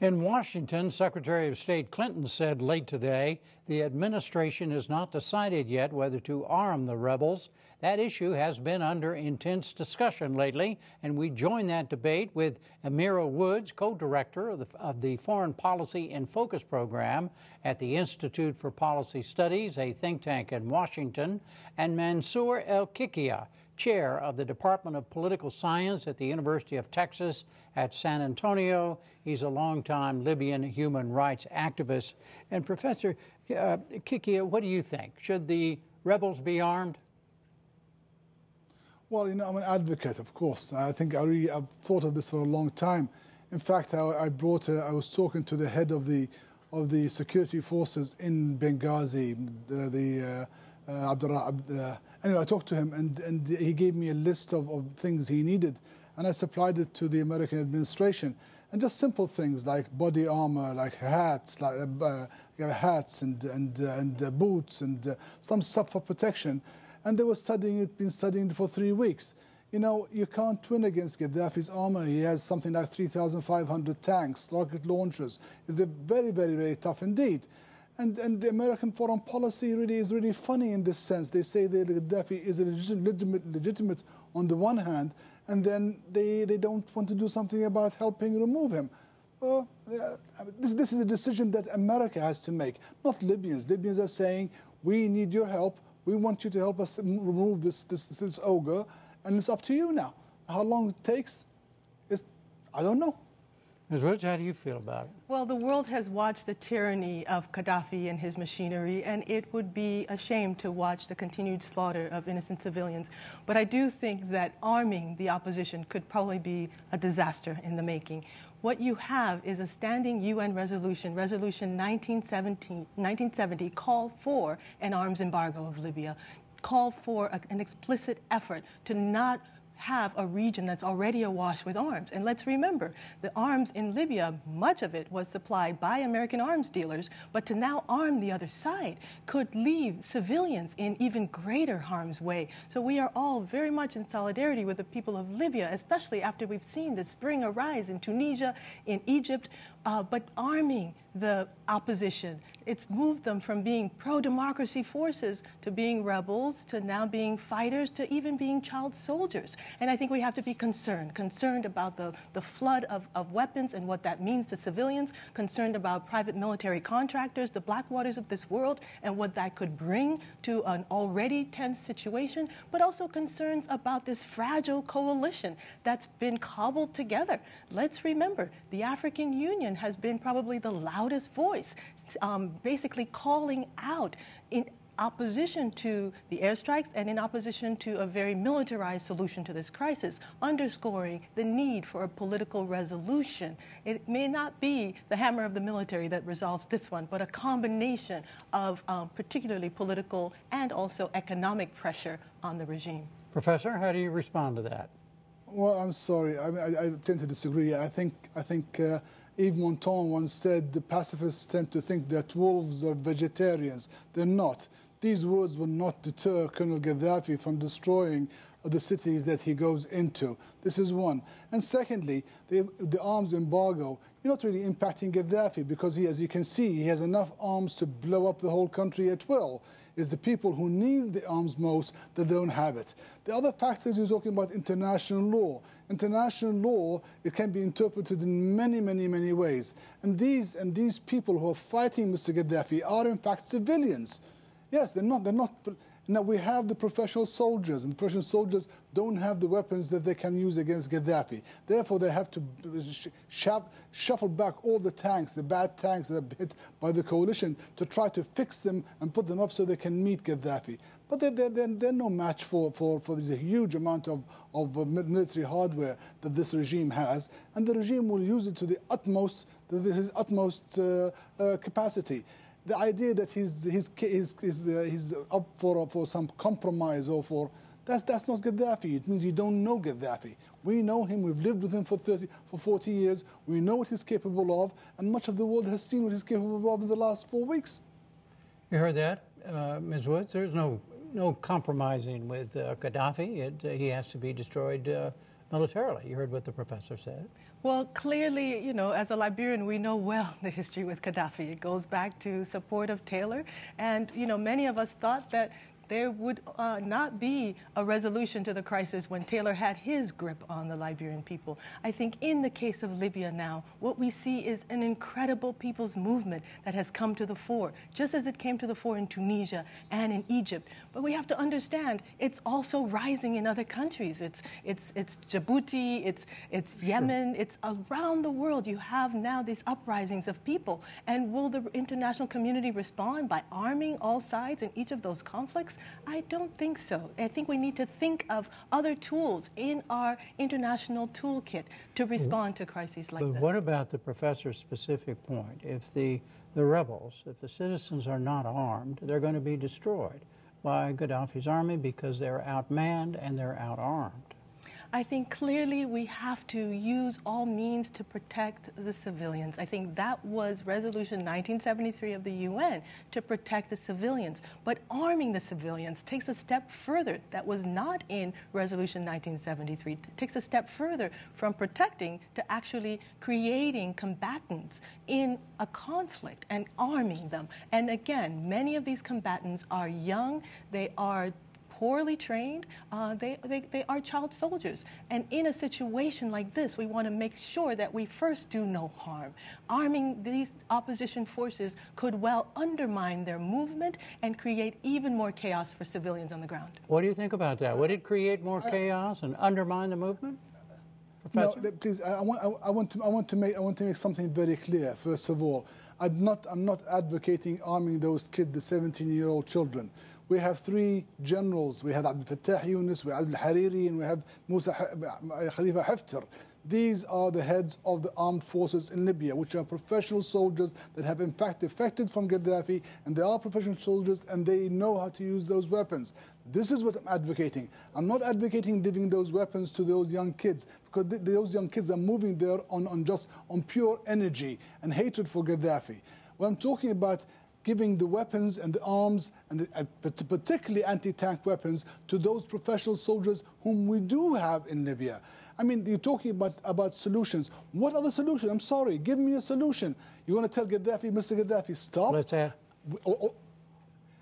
In Washington, Secretary of State Clinton said late today the administration has not decided yet whether to arm the rebels. That issue has been under intense discussion lately, and we join that debate with Emira Woods, co director of the, of the Foreign Policy in Focus program at the Institute for Policy Studies, a think tank in Washington, and Mansour El Kikhia chair of the Department of Political Science at the University of Texas at San Antonio. He's a longtime Libyan human rights activist. And Professor uh, Kikhia, what do you think? Should the rebels be armed? Well, you know, I'm an advocate, of course. I think I really, I've thought of this for a long time. In fact, I, I brought, a, I was talking to the head of the of the security forces in Benghazi, the, the uh, uh, Abdullah, uh, Anyway, I talked to him and, and he gave me a list of, of things he needed and I supplied it to the American administration. And just simple things like body armor, like hats, like uh, uh hats and, and, uh, and uh, boots and uh, some stuff for protection. And they were studying it, been studying it for three weeks. You know, you can't win against Gaddafi's armor. He has something like 3,500 tanks, rocket launchers. They're very, very, very tough indeed. And, and the American foreign policy really is really funny in this sense. They say that Gaddafi is legitimate, legitimate on the one hand, and then they, they don't want to do something about helping remove him. Well, this, this is a decision that America has to make, not Libyans. Libyans are saying, we need your help. We want you to help us remove this, this, this ogre, and it's up to you now. How long it takes, is, I don't know. Ms. Woods, how do you feel about it? Well, the world has watched the tyranny of Gaddafi and his machinery, and it would be a shame to watch the continued slaughter of innocent civilians. But I do think that arming the opposition could probably be a disaster in the making. What you have is a standing UN resolution, Resolution 1970, 1970 called for an arms embargo of Libya, called for an explicit effort to not have a region that's already awash with arms. And let's remember, the arms in Libya, much of it was supplied by American arms dealers, but to now arm the other side could leave civilians in even greater harm's way. So we are all very much in solidarity with the people of Libya, especially after we've seen the spring arise in Tunisia, in Egypt. Uh, but arming the opposition, it's moved them from being pro democracy forces to being rebels, to now being fighters, to even being child soldiers. And I think we have to be concerned concerned about the, the flood of, of weapons and what that means to civilians, concerned about private military contractors, the Blackwaters of this world, and what that could bring to an already tense situation, but also concerns about this fragile coalition that's been cobbled together. Let's remember the African Union has been probably the loudest voice, um, basically calling out in opposition to the airstrikes and in opposition to a very militarized solution to this crisis, underscoring the need for a political resolution. It may not be the hammer of the military that resolves this one, but a combination of um, particularly political and also economic pressure on the regime. Professor, how do you respond to that? Well, I'm sorry. I, I, I tend to disagree. I think I think. Uh, Yves Montand once said the pacifists tend to think that wolves are vegetarians. They're not. These words will not deter Colonel Gaddafi from destroying the cities that he goes into. This is one. And secondly, the, the arms embargo, you're not really impacting Gaddafi because he, as you can see, he has enough arms to blow up the whole country at will is the people who need the arms most that don't have it. The other factors you're talking about international law. International law, it can be interpreted in many, many, many ways. And these, and these people who are fighting Mr. Gaddafi are in fact civilians. Yes, they're not, they're not now we have the professional soldiers, and the professional soldiers don't have the weapons that they can use against Gaddafi. Therefore, they have to sh shuffle back all the tanks, the bad tanks that are hit by the coalition, to try to fix them and put them up so they can meet Gaddafi. But they're, they're, they're, no match for, for, for the huge amount of, of uh, military hardware that this regime has, and the regime will use it to the utmost, the, the utmost uh, uh, capacity the idea that he's, he's, he's, he's, uh, he's up for, for some compromise or for that's, that's not Gaddafi. It means you don't know Gaddafi. We know him. We've lived with him for 30, for 40 years. We know what he's capable of, and much of the world has seen what he's capable of in the last four weeks. You heard that, uh, Ms. Woods. There's no no compromising with uh, Gaddafi. It, uh, he has to be destroyed uh, militarily. You heard what the professor said. Well, clearly, you know, as a Liberian, we know well the history with Gaddafi. It goes back to support of Taylor. And, you know, many of us thought that there would uh, not be a resolution to the crisis when Taylor had his grip on the Liberian people. I think in the case of Libya now, what we see is an incredible people's movement that has come to the fore, just as it came to the fore in Tunisia and in Egypt. But we have to understand it's also rising in other countries. It's, it's, it's Djibouti, it's, it's Yemen, it's around the world. You have now these uprisings of people. And will the international community respond by arming all sides in each of those conflicts? I don't think so. I think we need to think of other tools in our international toolkit to mm-hmm. respond to crises like but this. what about the professor's specific point? If the, the rebels, if the citizens are not armed, they're going to be destroyed by Gaddafi's army because they're outmanned and they're outarmed. I think clearly we have to use all means to protect the civilians. I think that was Resolution 1973 of the UN to protect the civilians. But arming the civilians takes a step further. That was not in Resolution 1973. It takes a step further from protecting to actually creating combatants in a conflict and arming them. And again, many of these combatants are young, they are poorly trained, uh, they, they, they are child soldiers. And in a situation like this, we want to make sure that we first do no harm. Arming these opposition forces could well undermine their movement and create even more chaos for civilians on the ground. What do you think about that? Would it create more chaos and undermine the movement? Professor? No, please. I, want, I, I, want to, I, want to make, I want to make something very clear. First of all, I'm not, I'm not advocating arming those kids, the 17-year-old children we have three generals. We have Abdel Fattah Yunus, we have Al Hariri, and we have Musa uh, Khalifa Haftar. These are the heads of the armed forces in Libya, which are professional soldiers that have in fact defected from Gaddafi, and they are professional soldiers and they know how to use those weapons. This is what I'm advocating. I'm not advocating giving those weapons to those young kids because th those young kids are moving there on, on just on pure energy and hatred for Gaddafi. What I'm talking about giving the weapons and the arms, and the, uh, particularly anti-tank weapons, to those professional soldiers whom we do have in Libya. I mean, you're talking about, about solutions. What are the solutions? I'm sorry, give me a solution. You want to tell Gaddafi, Mr. Gaddafi, stop? Let's have. Or, or,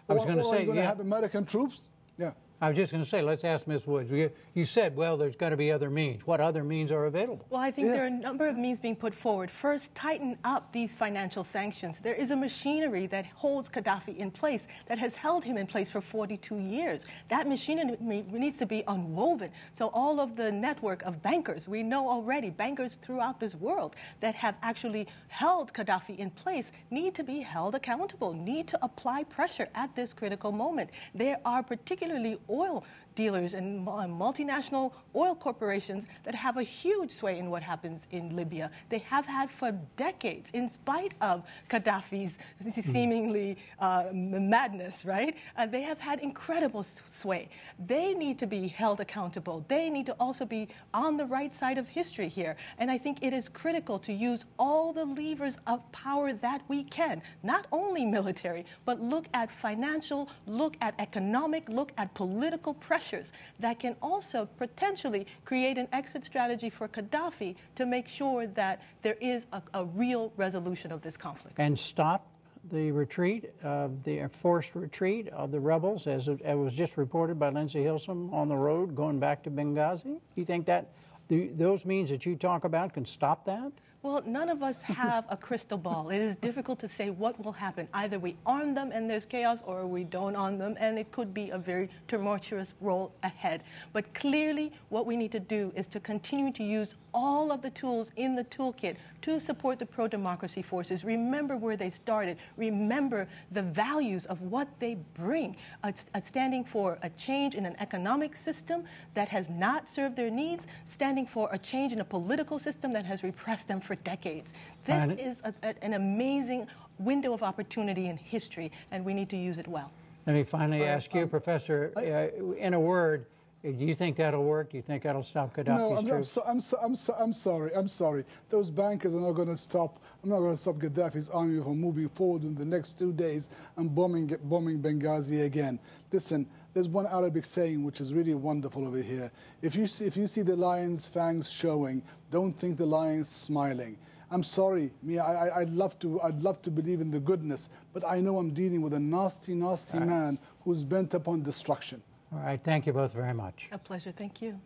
I was going to say, you're going to have American troops? Yeah. I was just going to say, let's ask Ms. Woods. You said, well, there's got to be other means. What other means are available? Well, I think yes. there are a number of means being put forward. First, tighten up these financial sanctions. There is a machinery that holds Gaddafi in place, that has held him in place for 42 years. That machinery needs to be unwoven. So, all of the network of bankers, we know already, bankers throughout this world that have actually held Gaddafi in place need to be held accountable, need to apply pressure at this critical moment. There are particularly oil dealers and multinational oil corporations that have a huge sway in what happens in Libya. They have had for decades, in spite of Gaddafi's seemingly uh, madness, right? Uh, they have had incredible sway. They need to be held accountable. They need to also be on the right side of history here. And I think it is critical to use all the levers of power that we can, not only military, but look at financial, look at economic, look at political pressure pressures that can also potentially create an exit strategy for Gaddafi to make sure that there is a, a real resolution of this conflict. And stop the retreat, uh, the forced retreat of the rebels, as it, as was just reported by Lindsey Hilsum on the road going back to Benghazi? Do you think that the, those means that you talk about can stop that? Well, none of us have a crystal ball. It is difficult to say what will happen. Either we arm them and there's chaos, or we don't arm them, and it could be a very tumultuous roll ahead. But clearly, what we need to do is to continue to use all of the tools in the toolkit to support the pro democracy forces. Remember where they started. Remember the values of what they bring, standing for a change in an economic system that has not served their needs, standing for a change in a political system that has repressed them for decades. This is a, a, an amazing window of opportunity in history, and we need to use it well. Let me finally ask you, um, Professor, uh, in a word, do you think that'll work? Do you think that'll stop Gaddafi's no, I'm, troops? I'm, so, I'm, so, I'm, sorry. I'm sorry. Those bankers are not going to stop. I'm not going to stop Gaddafi's army from moving forward in the next two days and bombing, bombing Benghazi again. Listen, there's one Arabic saying which is really wonderful over here. If you see, if you see the lion's fangs showing, don't think the lion's smiling. I'm sorry, me. I, would love to. I'd love to believe in the goodness, but I know I'm dealing with a nasty, nasty right. man who's bent upon destruction. All right. Thank you both very much. A pleasure. Thank you.